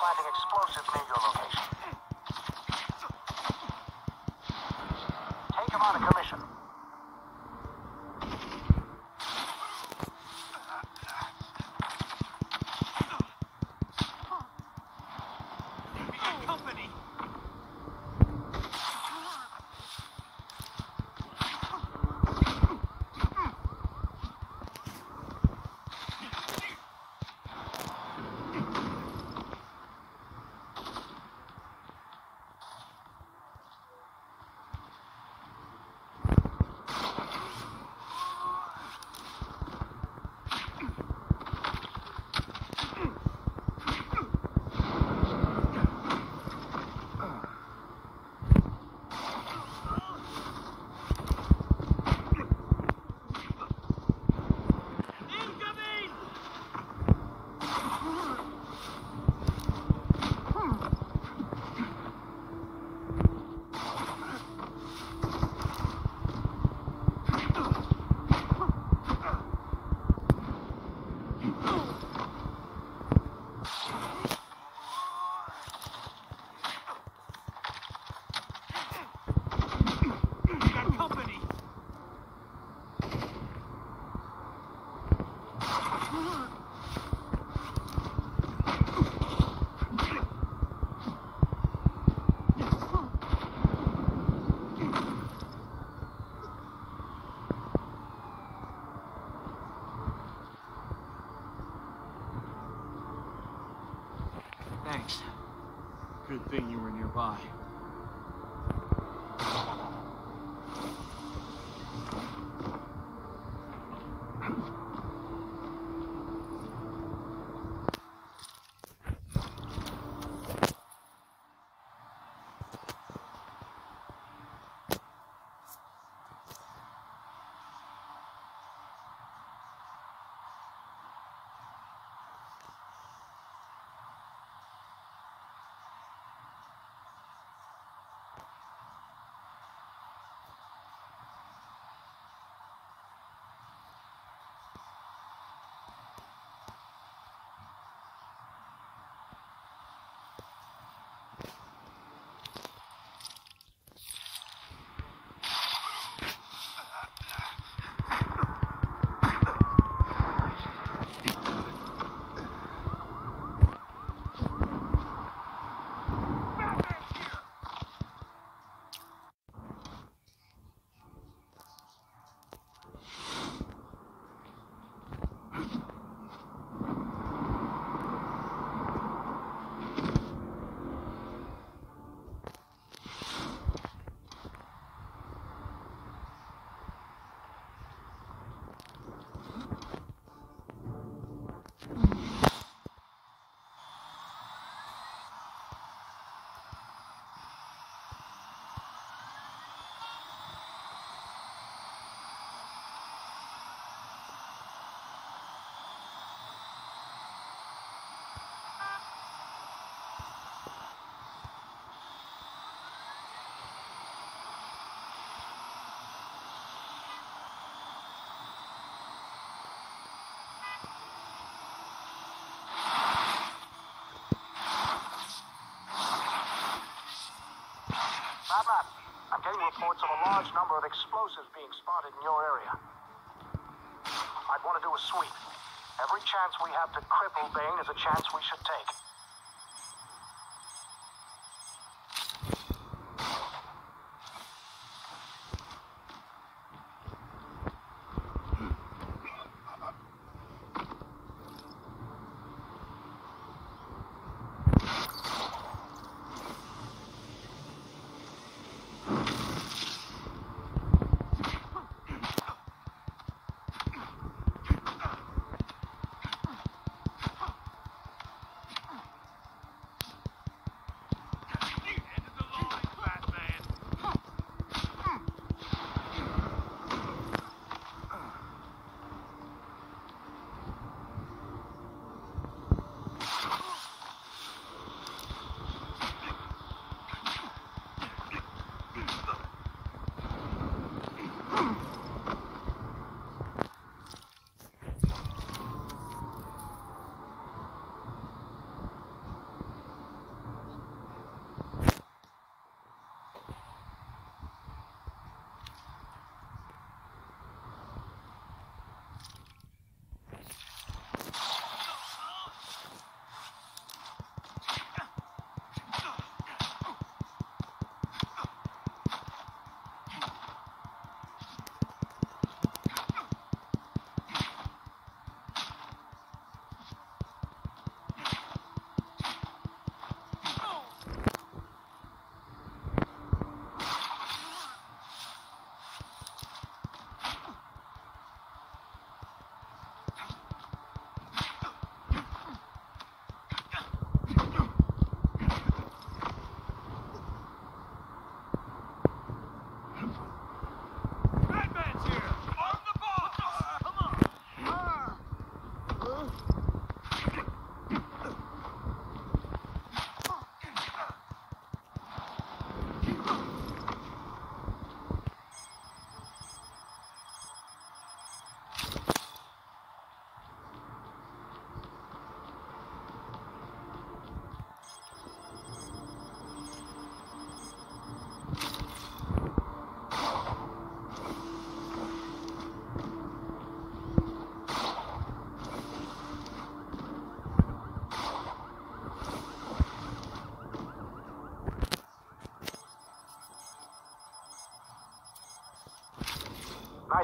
were explosives near your location. Take them out of commission. Company! Incoming! Got company! Thanks. Good thing you were nearby. Batman, I'm getting reports of a large number of explosives being spotted in your area. I'd want to do a sweep. Every chance we have to cripple Bane is a chance we should take.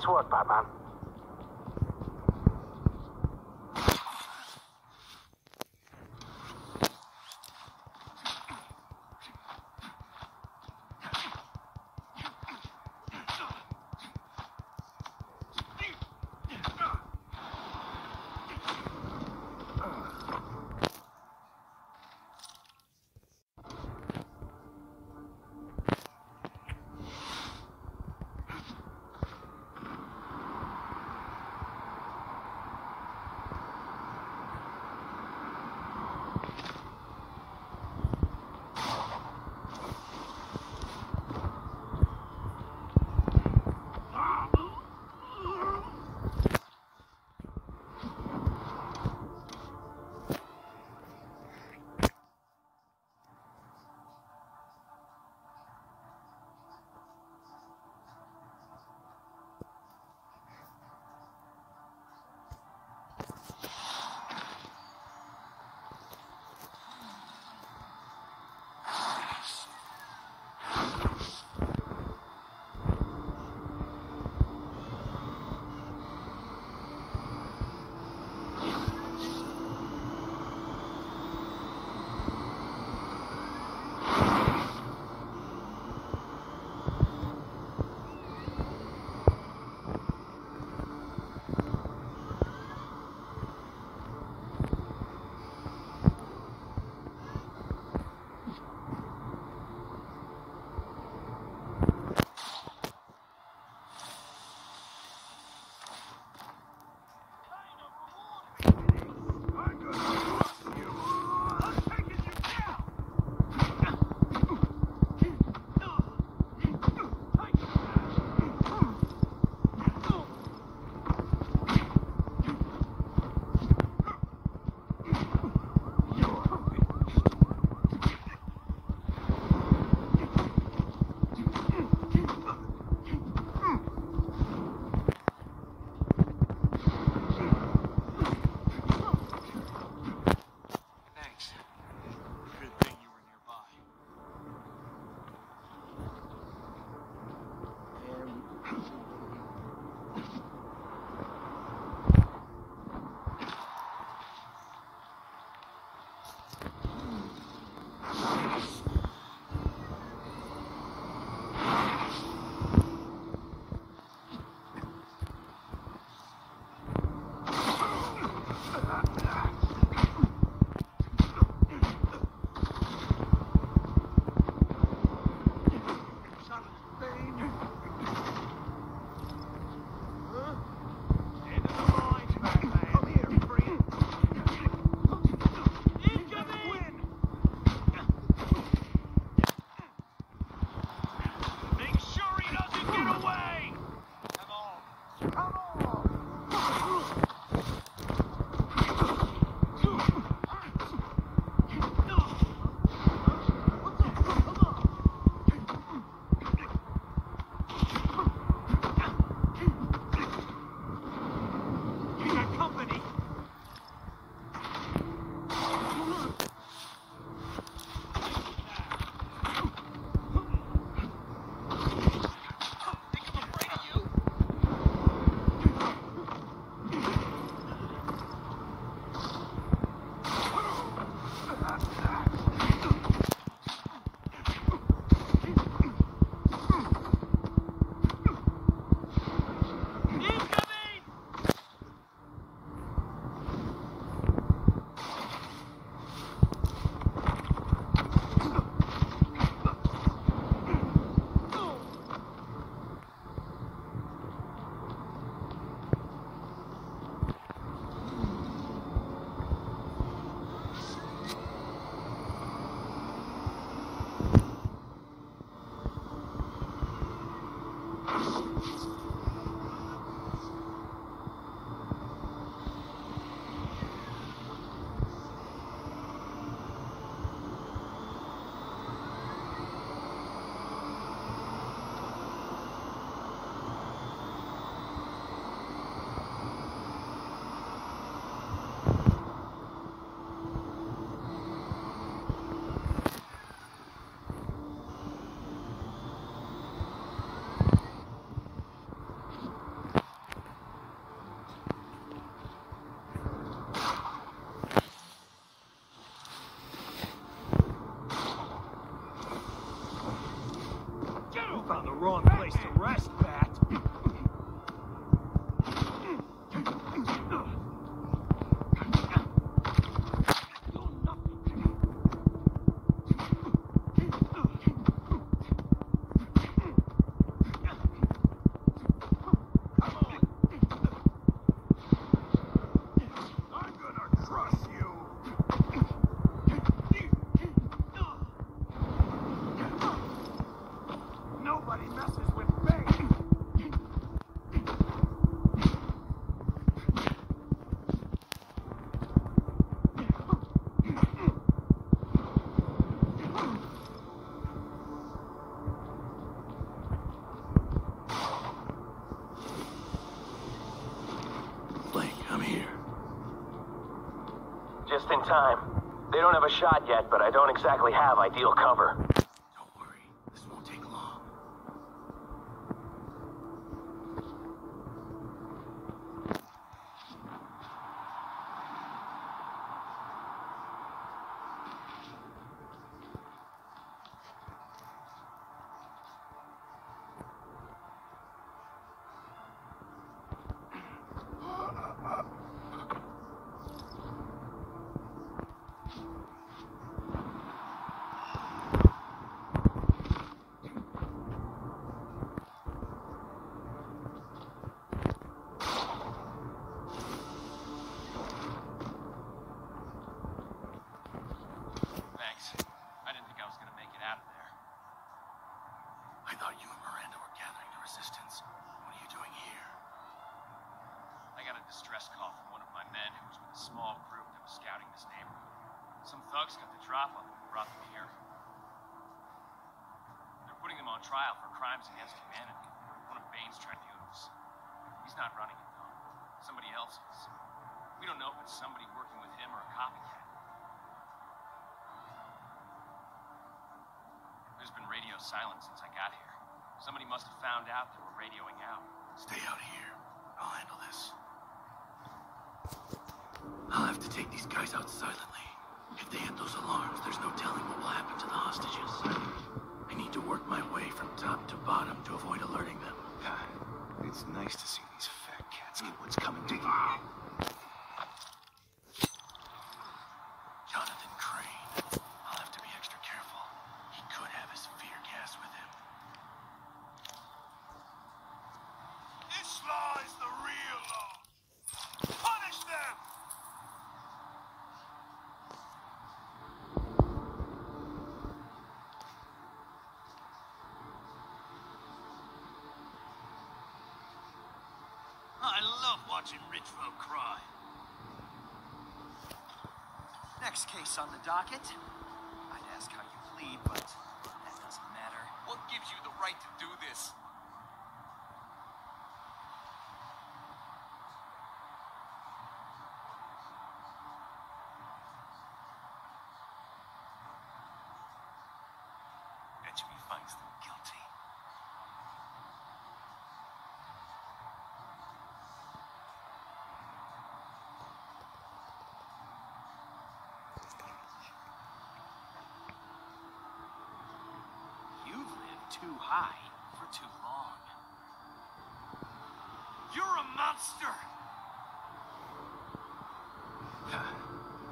Nice work, Batman. Time. They don't have a shot yet, but I don't exactly have ideal cover. Don't worry. This won't take long. Thanks. I didn't think I was gonna make it out of there. I thought you and Miranda were gathering the resistance. What are you doing here? I got a distress call from one of my men who was with a small group that was scouting this neighborhood. Some thugs got the drop on them and brought them here. They're putting them on trial for crimes against humanity. One of Bane's tribunals. He's not running it, though. Somebody else is. We don't know if it's somebody working with him or a copycat. There's been radio silence since I got here. Somebody must have found out that we're radioing out. Stay out here. I'll handle this. I'll have to take these guys out silently. If they hit those alarms, there's no telling what will happen to the hostages. I need to work my way from top to bottom to avoid alerting them. God, it's nice to see these fat cats get what's coming to them. Jonathan Crane. I'll have to be extra careful. He could have his fear gas with him. This law is the real law. Punish them! I love watching rich folk cry. Next case on the docket. I'd ask how you plead, but that doesn't matter. What gives you the right to do this? Too high for too long. You're a monster!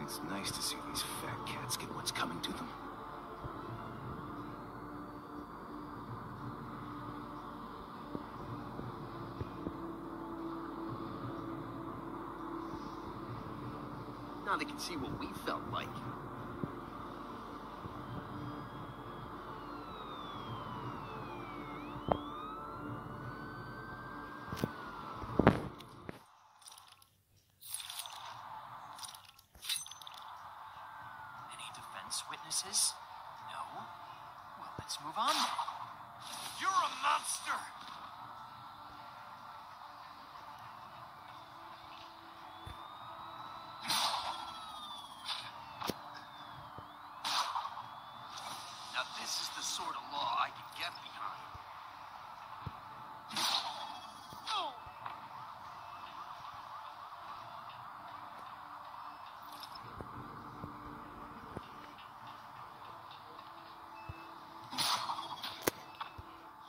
It's nice to see these fat cats get what's coming to them. Now they can see what we felt like. Any defense witnesses? No? Well, let's move on. then. You're a monster! Now this is the sort of law I can get behind.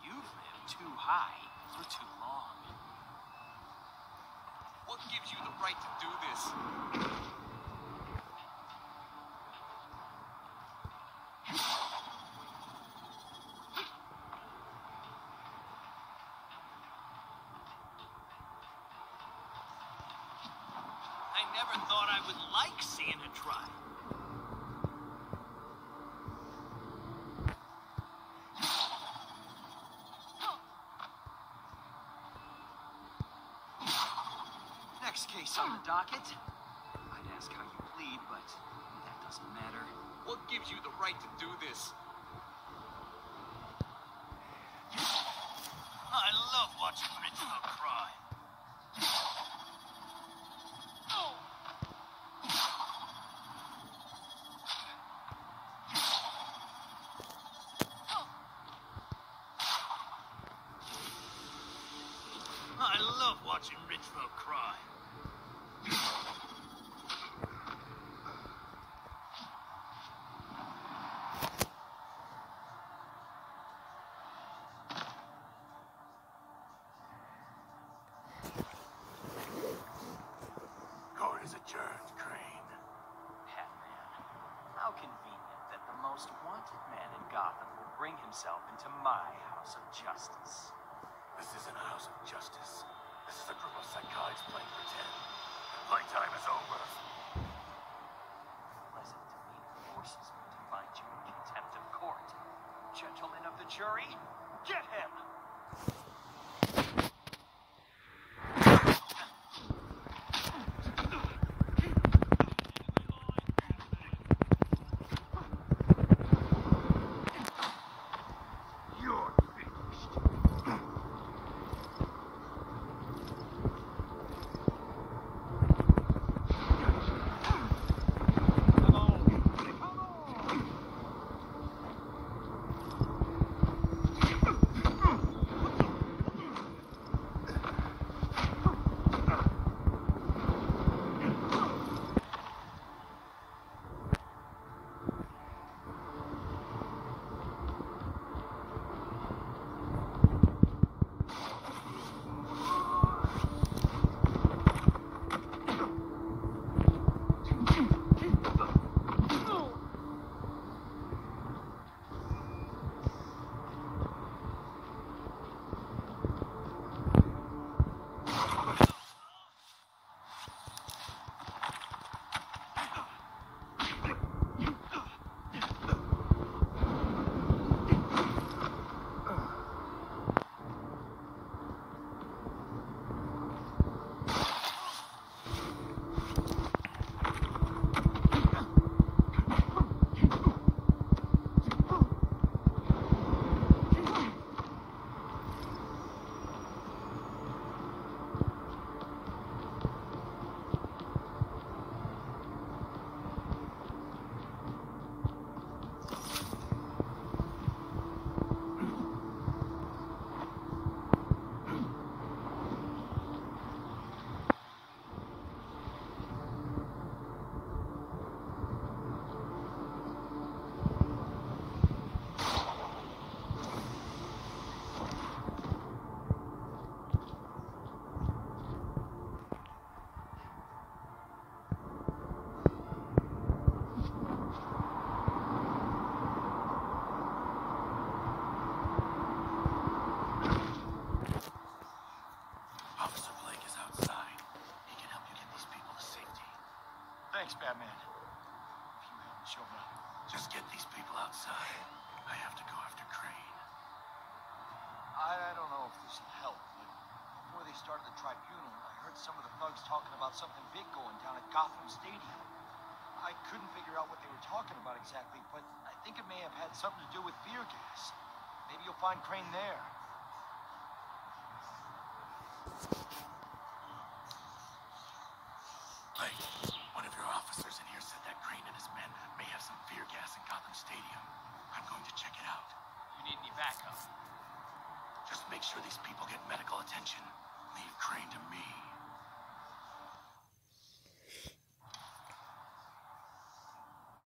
You've lived too high for too long. What gives you the right to do this? I never thought I would like seeing a trial. Next case on the docket. I'd ask how you plead, but that doesn't matter. What gives you the right to do this? I love watching rich cry. love watching rich folk cry. Court is adjourned, Crane. Batman. How convenient that the most wanted man in Gotham will bring himself into my house of justice. This isn't a house of justice. This is a group of psychotics playing pretend. Playtime is over. Pleasant demeanor forces me to find you in contempt of court. Gentlemen of the jury, get him! Thanks, Batman. If you hadn't shown up. Just get these people outside. I have to go after Crane. I, I don't know if this will help, but before they started the tribunal, I heard some of the thugs talking about something big going down at Gotham Stadium. I couldn't figure out what they were talking about exactly, but I think it may have had something to do with fear gas. Maybe you'll find Crane there.